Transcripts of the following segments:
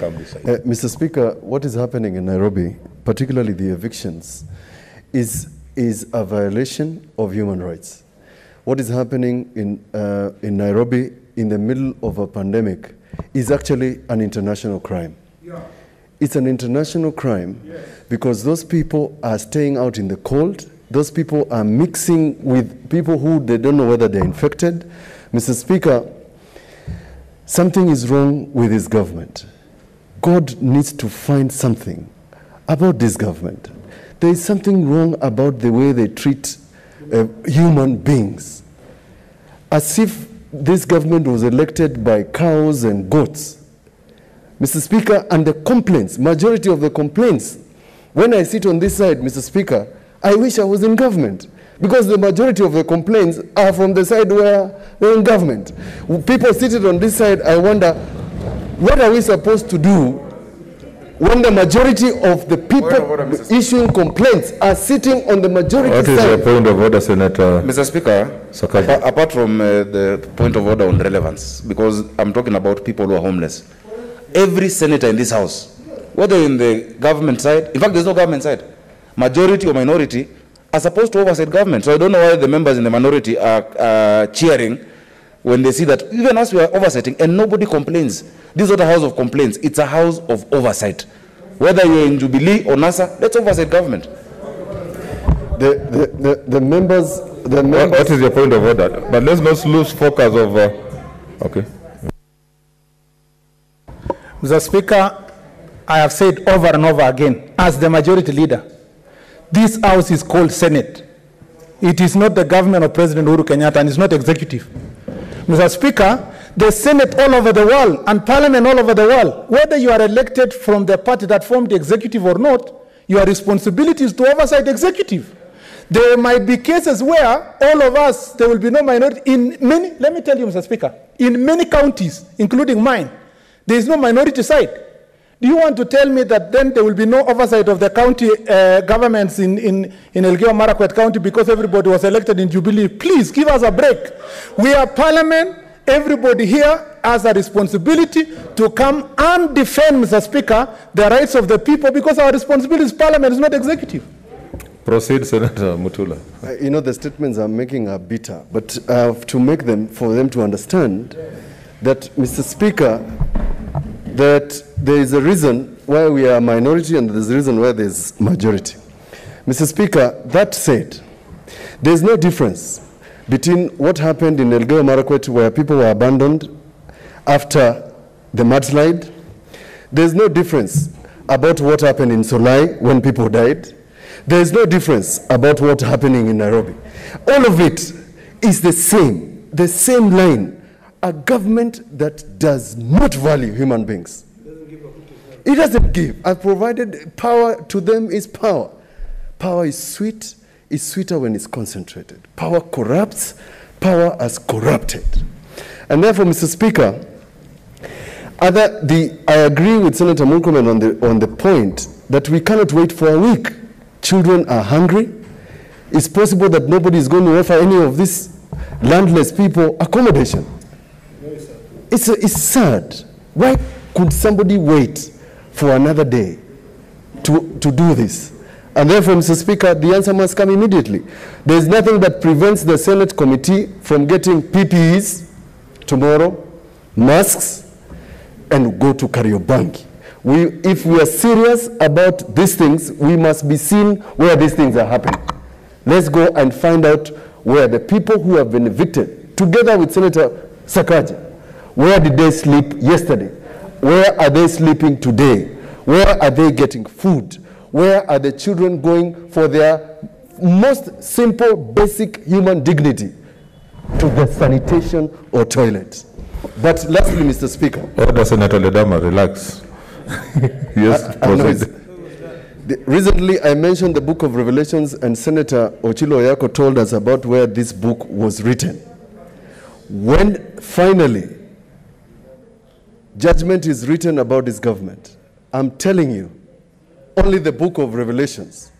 kabisa. Uh, Mr. Speaker, what is happening in Nairobi, particularly the evictions, is, is a violation of human rights. What is happening in, uh, in Nairobi in the middle of a pandemic is actually an international crime. It's an international crime because those people are staying out in the cold. Those people are mixing with people who they don't know whether they're infected. Mr. Speaker, something is wrong with this government. God needs to find something about this government. There is something wrong about the way they treat uh, human beings. As if this government was elected by cows and goats. Mr. Speaker, and the complaints, majority of the complaints, when I sit on this side, Mr. Speaker, I wish I was in government. Because the majority of the complaints are from the side where we're in government. People seated on this side, I wonder, what are we supposed to do when the majority of the people issuing complaints are sitting on the majority side? What is your point of order, Senator? Mr. Speaker, Sakaja. apa- apart from uh, the point of order on relevance, because I'm talking about people who are homeless, every senator in this house, whether in the government side, in fact, there's no government side, majority or minority, are supposed to oversight government. So I don't know why the members in the minority are uh, cheering when they see that even us we are oversighting and nobody complains. This is not a house of complaints, it's a house of oversight. Whether you're in Jubilee or NASA, let's oversight government. The, the, the, the members, the What, members. what is your point of order? But let's not lose focus of, uh, okay. Mr. Speaker, I have said over and over again, as the majority leader, this house is called Senate. It is not the government of President Uhuru Kenyatta and it's not executive. Mr. Speaker, the Senate all over the world and Parliament all over the world, whether you are elected from the party that formed the executive or not, your responsibility is to oversight the executive. There might be cases where all of us, there will be no minority. In many, let me tell you, Mr. Speaker, in many counties, including mine, there is no minority side. Do you want to tell me that then there will be no oversight of the county uh, governments in, in, in Elgeyo Marakwet County because everybody was elected in Jubilee? Please give us a break. We are parliament. Everybody here has a responsibility to come and defend, Mr. Speaker, the rights of the people because our responsibility is parliament, it's not executive. Proceed, Senator Mutula. Uh, You know, the statements I'm making are bitter, but I have to make them for them to understand that, Mr. Speaker, that there is a reason why we are a minority and there's a reason why there's majority. Mr. Speaker, that said, there's no difference between what happened in Elgeyo Marakwet where people were abandoned after the mudslide. There's no difference about what happened in Solai when people died. There's no difference about what's happening in Nairobi. All of it is the same, the same line. A government that does not value human beings. It doesn't give. I've provided power to them is power. Power is sweet, it's sweeter when it's concentrated. Power corrupts, power has corrupted. And therefore, Mr. Speaker, other, the, I agree with Senator Murkomen on the, on the point that we cannot wait for a week. Children are hungry. It's possible that nobody is going to offer any of these landless people accommodation. It's, it's sad. Why could somebody wait for another day to, to do this? And therefore, Mr. Speaker, the answer must come immediately. There is nothing that prevents the Senate committee from getting PPEs tomorrow, masks, and go to Kariobangi. We, if we are serious about these things, we must be seen where these things are happening. Let's go and find out where the people who have been evicted, together with Senator Sakaja, where did they sleep yesterday? Where are they sleeping today? Where are they getting food? Where are the children going for their most simple, basic human dignity? To the sanitation or toilet. But lastly, Mr. Speaker, Order, Senator Ledama, relax. yes, I know proceed. the- Recently, I mentioned the book of Revelations, and Senator Ochillo Ayacko told us about where this book was written. When finally judgment is written about this government, I'm telling you, only the book of Revelations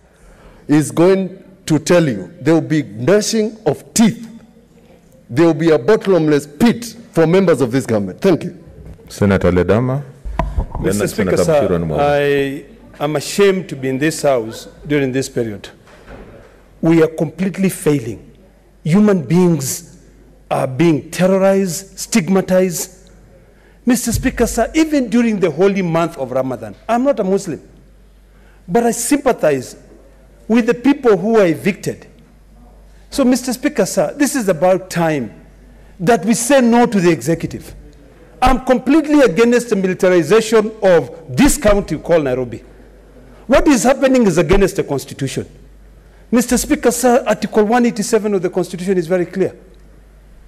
is going to tell you there will be gnashing of teeth. There will be a bottomless pit for members of this government. Thank you. Senator Ledama. Then Mr. Speaker, sir, I am ashamed to be in this house during this period. We are completely failing. Human beings are being terrorized, stigmatized. Mr. Speaker, sir, even during the holy month of Ramadan, I'm not a Muslim, but I sympathize with the people who are evicted. So, Mr. Speaker, sir, this is about time that we say no to the executive. I'm completely against the militarization of this county called Nairobi. What is happening is against the Constitution. Mr. Speaker, sir, Article 187 of the Constitution is very clear.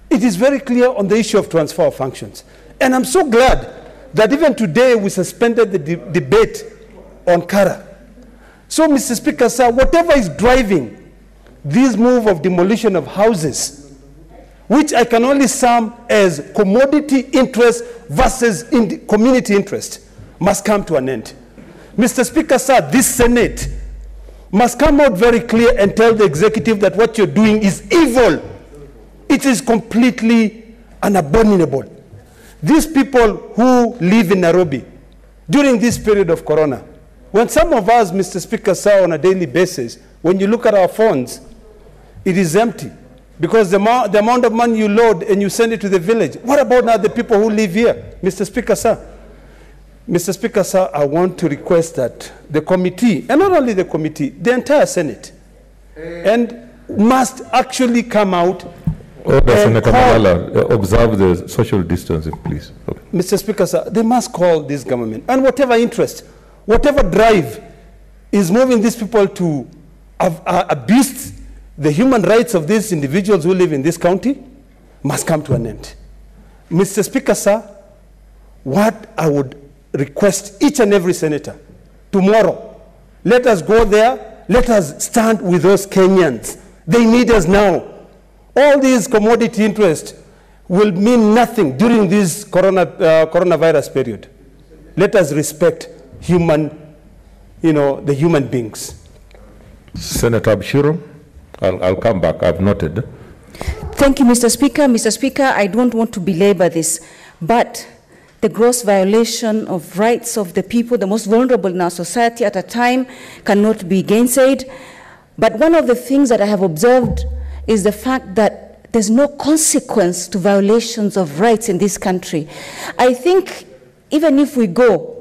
It is very clear on the issue of transfer of functions. And I'm so glad that even today we suspended the de- debate on CARA. So, Mr. Speaker, sir, whatever is driving this move of demolition of houses, which I can only sum as commodity interest versus in community interest, must come to an end. Mr. Speaker, sir, this Senate must come out very clear and tell the executive that what you're doing is evil. It is completely unabominable. These people who live in Nairobi during this period of corona, when some of us, Mr. Speaker, sir, on a daily basis, when you look at our phones, it is empty because the, the amount of money you load and you send it to the village. What about now the people who live here, Mr. Speaker, sir? Mr. Speaker, sir, I want to request that the committee, and not only the committee, the entire Senate, and must actually come out. Order, and Senator call- Malala, uh, observe the social distancing, please. Okay. Mr. Speaker, sir, they must call this government and whatever interest, whatever drive is moving these people to uh, abuse the human rights of these individuals who live in this county must come to an end. Mr. Speaker, sir, what I would request each and every senator tomorrow, let us go there, let us stand with those Kenyans. They need us now. All these commodity interests will mean nothing during this corona, uh, coronavirus period. Let us respect human, you know, the human beings. Senator Abshiro, I'll, I'll come back. I've noted. Thank you, Mr. Speaker. Mr. Speaker, I don't want to belabor this, but the gross violation of rights of the people, the most vulnerable in our society at a time, cannot be gainsaid. But one of the things that I have observed is the fact that there's no consequence to violations of rights in this country. I think even if we go,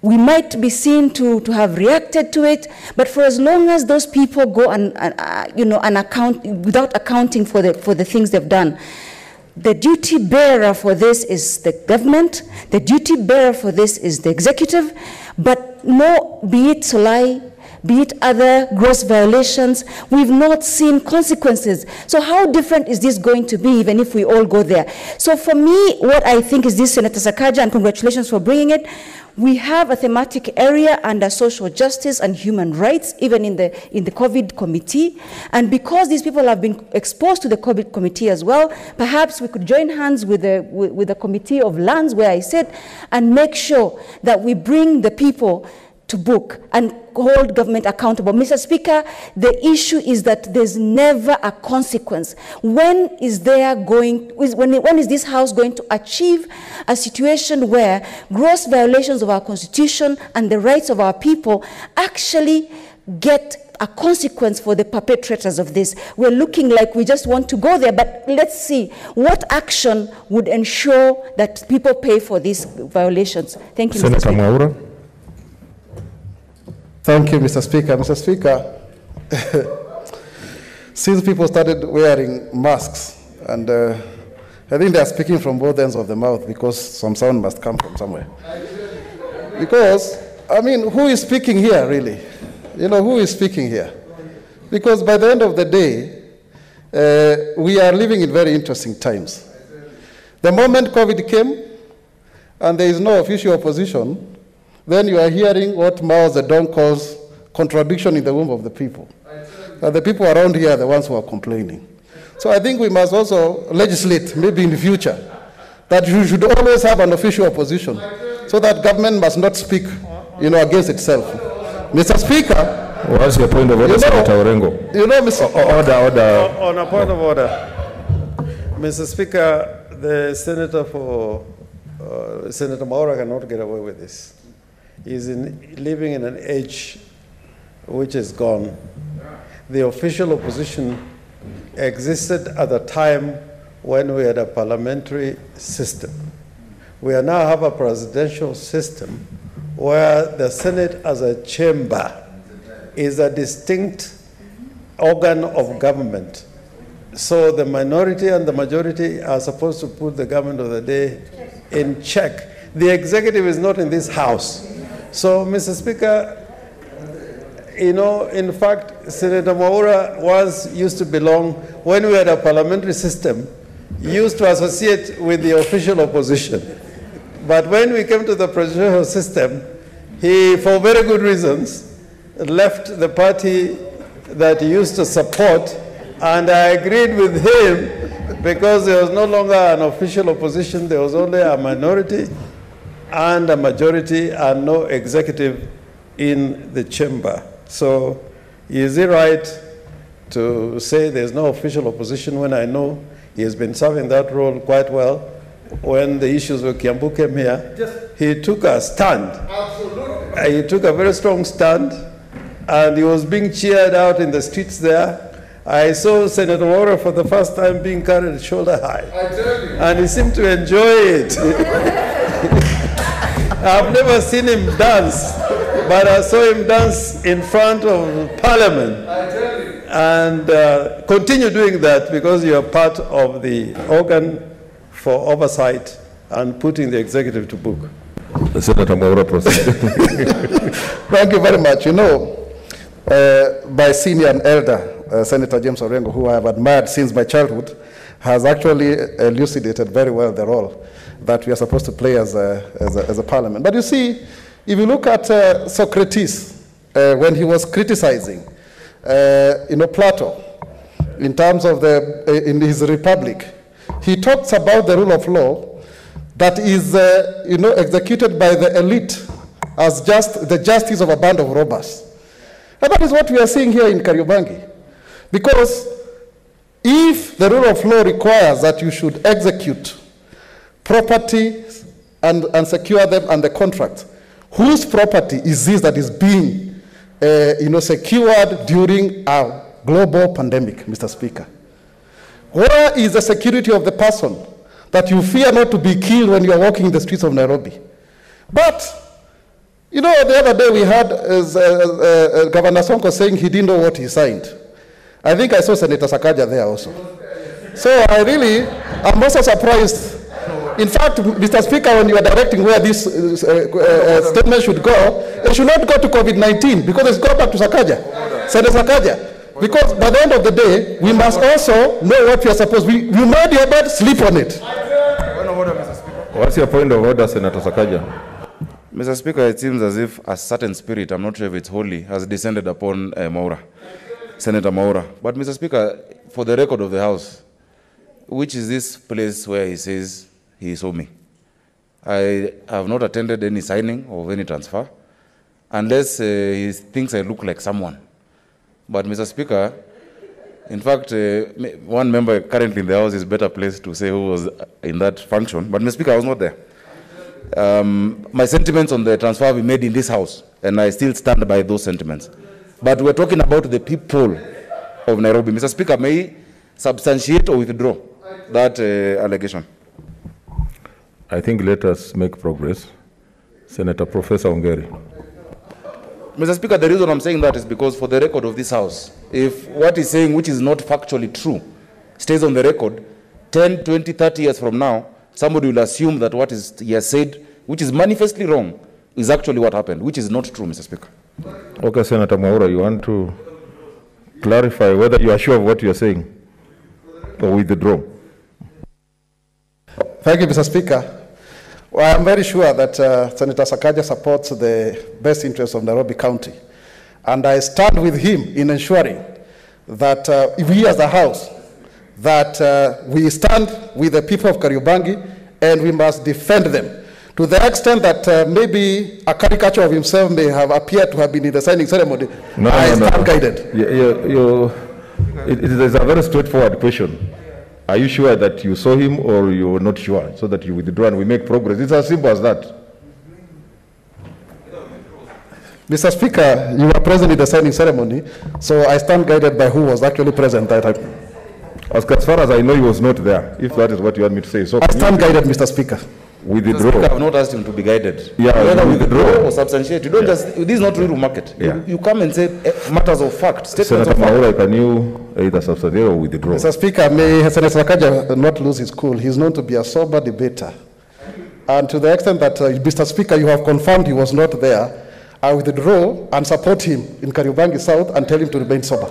we might be seen to, to have reacted to it, but for as long as those people go and, and, uh, you know, and account, without accounting for the, for the things they've done, the duty bearer for this is the government, the duty bearer for this is the executive, but no, be it Solai, be it other gross violations, we've not seen consequences. So how different is this going to be even if we all go there? So for me, what I think is this, Senator Sakaja, and congratulations for bringing it, we have a thematic area under social justice and human rights, even in the, in the COVID committee. And because these people have been exposed to the COVID committee as well, perhaps we could join hands with the, with, with the committee of lands where I sit and make sure that we bring the people to book and hold government accountable. Mr. Speaker, the issue is that there's never a consequence. When is there going, is- when, when is this House going to achieve a situation where gross violations of our Constitution and the rights of our people actually get a consequence for the perpetrators of this. We're looking like we just want to go there, but let's see what action would ensure that people pay for these violations. Thank you, Mr. Speaker. Mwaura. Thank you, Mr. Speaker. Mr. Speaker, since people started wearing masks, and uh, I think they are speaking from both ends of the mouth because some sound must come from somewhere. Because, I mean, who is speaking here, really? You know, who is speaking here? Because by the end of the day, uh, we are living in very interesting times. The moment COVID came, and there is no official opposition, then you are hearing what Mao Zedong calls contradiction in the womb of the people. And the people around here are the ones who are complaining. So I think we must also legislate, maybe in the future, that you should always have an official opposition, so that government must not speak, you know, against itself. Mr. Speaker, What's your point of order, You know- Senator Orengo? you know, Mr. O- Order, order. On a point of order, Mr. Speaker, the senator for uh, Senator Mwaura cannot get away with this. He's in, living in an age which is gone. The official opposition existed at a time when we had a parliamentary system. We now have a presidential system where the Senate as a chamber is a distinct organ of government. So the minority and the majority are supposed to put the government of the day in check. The executive is not in this house. So, Mr. Speaker, you know, in fact, Senator Mwaura once used to belong, when we had a parliamentary system, used to associate with the official opposition. But when we came to the presidential system, he, for very good reasons, left the party that he used to support, and I agreed with him because there was no longer an official opposition, there was only a minority and a majority, and no executive in the chamber. So, is it right to say there's no official opposition when I know he has been serving that role quite well? When the issues with Kiambu came here, he took a stand. Absolutely. He took a very strong stand, and he was being cheered out in the streets there. I saw Senator Mwaura for the first time being carried shoulder high. And he seemed to enjoy it. I've never seen him dance, but I saw him dance in front of Parliament. And uh, continue doing that because you are part of the organ for oversight and putting the executive to book. Senator. Thank you very much. You know, uh, my senior and elder, uh, Senator James Orengo, who I have admired since my childhood, has actually elucidated very well the role that we are supposed to play as a, as a, as a parliament. But you see, if you look at uh, Socrates, uh, when he was criticizing, uh, you know, Plato, in terms of the, uh, in his Republic, he talks about the rule of law that is, uh, you know, executed by the elite as just the justice of a band of robbers. And that is what we are seeing here in Kariobangi. Because if the rule of law requires that you should execute property and, and secure them and the contract, whose property is this that is being uh, you know, secured during a global pandemic, Mr. Speaker? Where is the security of the person that you fear not to be killed when you are walking in the streets of Nairobi? But you know, the other day we had uh, uh, uh, Governor Sonko saying he didn't know what he signed. I think I saw Senator Sakaja there also. So I really, I'm also surprised. In fact, Mr. Speaker, when you are directing where this uh, uh, uh, statement should go, it should not go to COVID-19 because it's go back to Sakaja, Senator Sakaja. Because by the end of the day, we must also know what we are supposed. We, you made your bed, sleep on it. What's your point of order, Senator Sakaja? Mr. Speaker, it seems as if a certain spirit, I'm not sure if it's holy, has descended upon uh, Mwaura, Senator Mwaura. But, Mr. Speaker, for the record of the House, which is this place where he says he saw me? I have not attended any signing of any transfer, unless uh, he thinks I look like someone. But, Mr. Speaker, in fact, uh, one member currently in the House is better placed to say who was in that function. But, Mr. Speaker, I was not there. Um, my sentiments on the transfer we made in this house, and I still stand by those sentiments. But we're talking about the people of Nairobi. Mr. Speaker, may he substantiate or withdraw that uh, allegation? I think let us make progress. Senator Professor Ongeri. Mr. Speaker, the reason I'm saying that is because for the record of this House, if what he's saying, which is not factually true, stays on the record, 10, 20, 30 years from now, somebody will assume that what is, he has said, which is manifestly wrong, is actually what happened, which is not true, Mr. Speaker. Okay, Senator Mwaura, you want to clarify whether you are sure of what you are saying or withdraw? Thank you, Mr. Speaker. Well, I'm very sure that uh, Senator Sakaja supports the best interests of Nairobi County. And I stand with him in ensuring that uh, we as a House, that uh, we stand with the people of Kariobangi and we must defend them. To the extent that uh, maybe a caricature of himself may have appeared to have been in the signing ceremony, No, I no, stand no. guided. You, you, you, it, it is a very straightforward question. Are you sure that you saw him or you're not sure? So that you withdraw and we make progress. It's as simple as that. Mr. Speaker, you were present in the signing ceremony, so I stand guided by who was actually present that time. As, as far as I know, he was not there, if that is what you want me to say. So I stand guided, Mr. Speaker. Mr. Speaker, I've not asked him to be guided. Yeah, Whether you withdraw withdraw. or substantiate. You don't just, this is not real market. You- Yeah. You come and say eh, matters of fact, statements Senator of fact. Mwaura, can you either substantiate or withdraw? Mr. Speaker, may Senator Sakaja not lose his cool. He's known to be a sober debater. And to the extent that, uh, Mr. Speaker, you have confirmed he was not there, I withdraw and support him in Kariobangi South and tell him to remain sober.